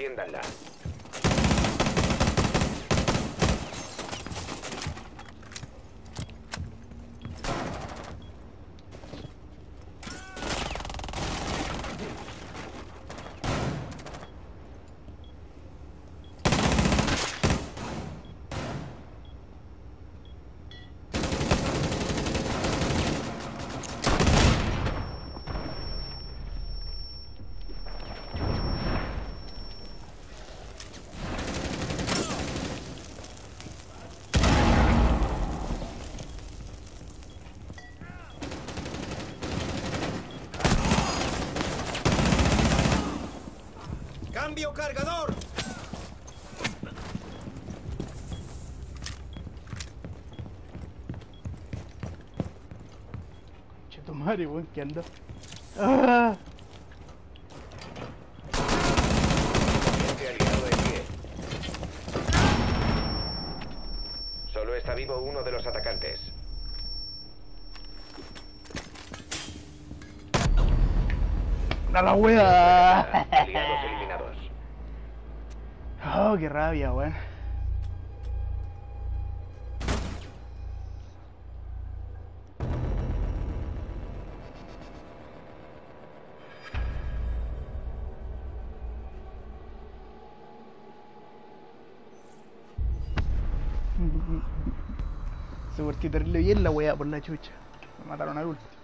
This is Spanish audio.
Defiéndanla. ¡Cambio cargador! Che tu madre, weón, que ando. ¡Ah! Este aliado en pie. Solo está vivo uno de los atacantes. ¡A la wea! Oh, qué rabia, weón. Se partió terrible bien la wea por la chucha. Me mataron al último.